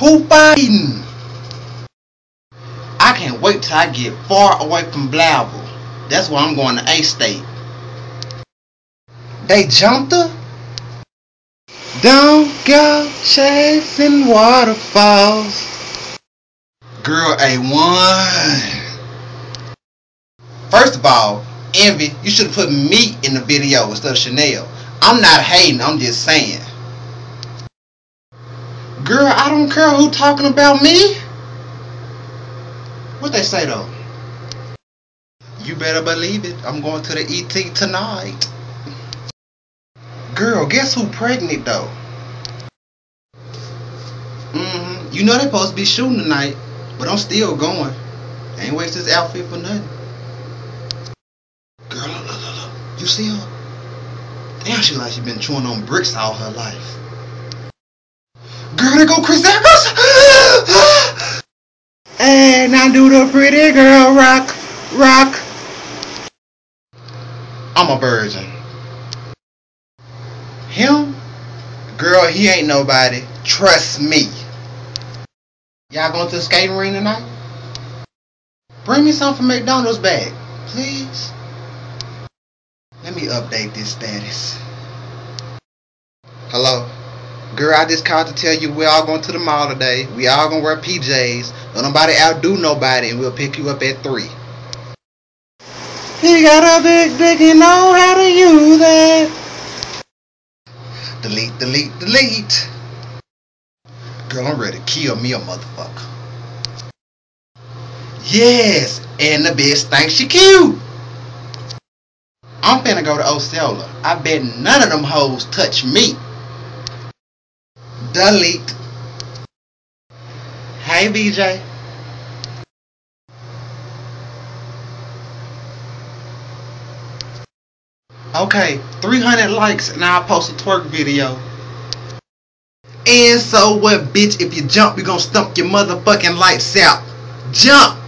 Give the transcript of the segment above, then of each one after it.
Who fighting? I can't wait till I get far away from Blytheville. That's why I'm going to A State. They jumped her? Don't go chasing waterfalls. Girl A1. First of all, Envy, you should have put me in the video instead of Chanel. I'm not hating, I'm just saying. Girl, I don't care who talking about me. What they say though? You better believe it. I'm going to the ET tonight. Girl, guess who pregnant though? Mm-hmm. You know they supposed to be shooting tonight, but I'm still going. Ain't waste this outfit for nothing. Girl, look, look, look. You see her? Damn, she like she been chewing on bricks all her life. There go Chris Evans! and I do the pretty girl rock, rock. I'm a virgin. Him? Girl, he ain't nobody. Trust me. Y'all going to the skating ring tonight? Bring me some from McDonald's bag, please. Let me update this status. Hello? Girl, I just called to tell you we all going to the mall today. We all gonna wear PJs. Don't nobody outdo nobody, and we'll pick you up at 3. He got a big dick, you know how to use it. Delete, delete, delete. Girl, I'm ready to kill me a motherfucker. Yes, and the bitch thinks she cute. I'm finna go to Osceola. I bet none of them hoes touch me. Delete. Hey, VJ. Okay, 300 likes and I'll post a twerk video. And so what, bitch? If you jump, we gonna stump your motherfucking lights out. Jump!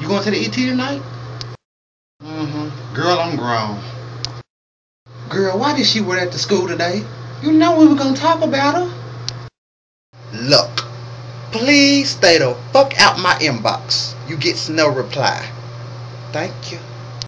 You going to the ET tonight? Mm-hmm. Girl, I'm grown. Girl, why did she wear that to school today? You know we were gonna talk about her. Look, please stay the fuck out my inbox. You get no reply. Thank you.